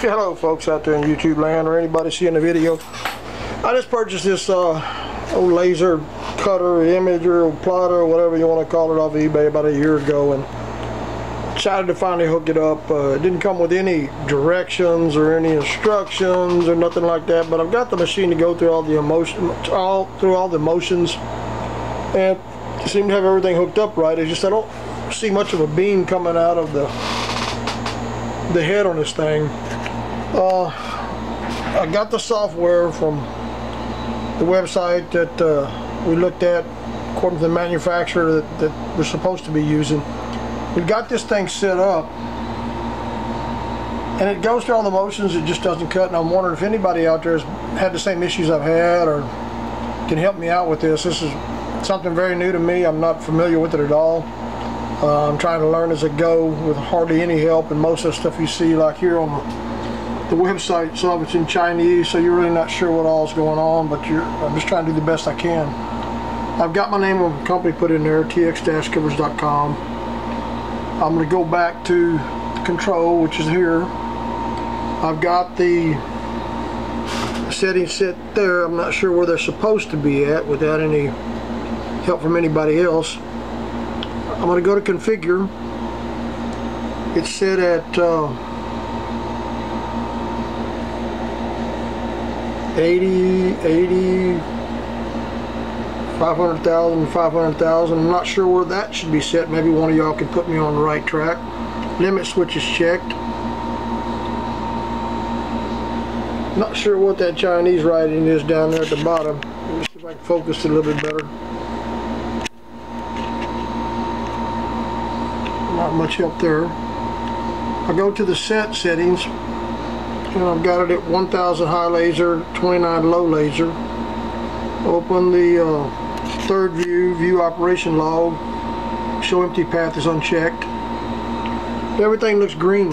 Hello folks out there in YouTube land or anybody seeing the video. I just purchased this uh, old laser cutter, imager, or plotter, whatever you want to call it off of eBay about a year ago and decided to finally hook it up. Uh, it didn't come with any directions or any instructions or nothing like that, but I've got the machine to go through all the emotion, all through all the motions and seem to have everything hooked up right. It's just I don't see much of a beam coming out of the the head on this thing. Uh, I got the software from the website that uh, we looked at according to the manufacturer that, that we're supposed to be using. We've got this thing set up and it goes through all the motions, it just doesn't cut and I'm wondering if anybody out there has had the same issues I've had or can help me out with this. This is something very new to me. I'm not familiar with it at all. Uh, I'm trying to learn as I go with hardly any help and most of the stuff you see like here on the, the website some of it's in Chinese so you're really not sure what all's going on but I'm just trying to do the best I can. I've got my name of company put in there tx-covers.com. I'm going to go back to control which is here. I've got the settings set there. I'm not sure where they're supposed to be at without any help from anybody else. I'm going to go to configure. It's set at uh, 80, 80, 500,000, 500,000. I'm not sure where that should be set. Maybe one of y'all can put me on the right track. Limit switch is checked. Not sure what that Chinese writing is down there at the bottom. Let me see if I can focus a little bit better. not much help there. I go to the set settings and I've got it at 1000 high laser, 29 low laser. Open the uh, third view, view operation log, show empty path is unchecked. Everything looks green.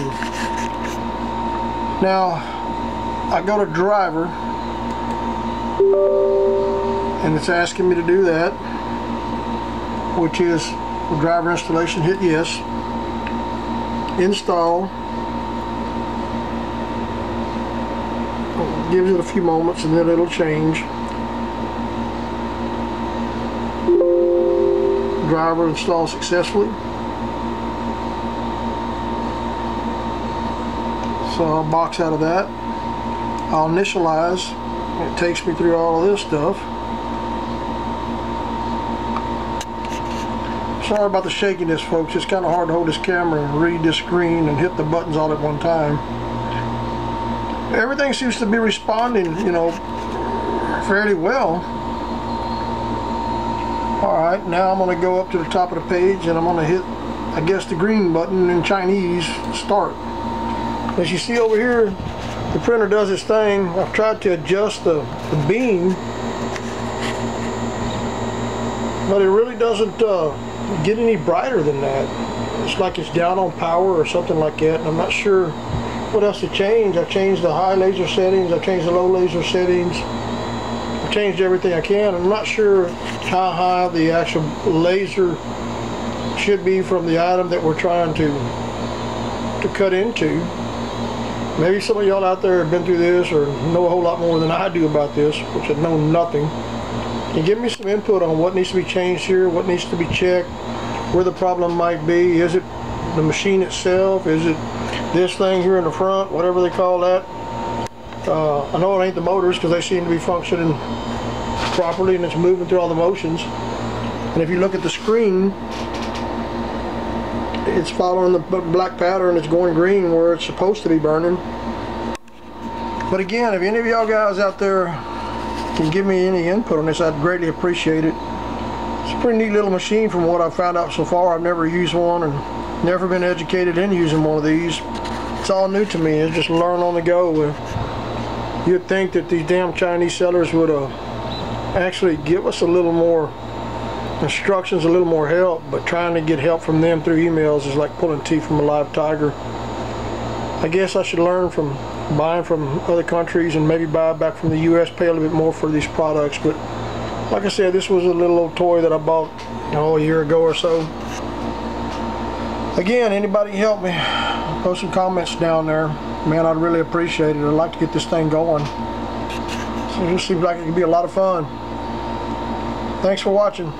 Now I go to driver and it's asking me to do that which is driver installation hit yes install gives it a few moments and then it'll change. Driver installed successfully. So I'll box out of that. I'll initialize. It takes me through all of this stuff. Sorry about the shakiness, folks. It's kind of hard to hold this camera and read this screen and hit the buttons all at one time. Everything seems to be responding, you know, fairly well. Alright, now I'm going to go up to the top of the page and I'm going to hit, I guess, the green button in Chinese, start. As you see over here, the printer does its thing. I've tried to adjust the, the beam, but it really doesn't uh, get any brighter than that. It's like it's down on power or something like that. And I'm not sure what else to change. I've changed the high laser settings. I've changed the low laser settings. I've changed everything I can. I'm not sure how high the actual laser should be from the item that we're trying to to cut into. Maybe some of y'all out there have been through this or know a whole lot more than I do about this, which I know nothing. Can give me some input on what needs to be changed here, what needs to be checked, where the problem might be? Is it the machine itself? Is it this thing here in the front, whatever they call that? Uh, I know it ain't the motors because they seem to be functioning properly and it's moving through all the motions. And if you look at the screen, it's following the black pattern, it's going green where it's supposed to be burning. But again, if any of y'all guys out there can give me any input on this, I'd greatly appreciate it. It's a pretty neat little machine from what I've found out so far. I've never used one and never been educated in using one of these. It's all new to me. It's just learn on the go. You'd think that these damn Chinese sellers would uh, actually give us a little more instructions, a little more help, but trying to get help from them through emails is like pulling teeth from a live tiger. I guess I should learn from buying from other countries and maybe buy back from the U.S. pay a little bit more for these products but like I said this was a little old toy that I bought you know, a year ago or so again anybody help me Post some comments down there. Man, I'd really appreciate it. I'd like to get this thing going. It just seems like it could be a lot of fun. Thanks for watching.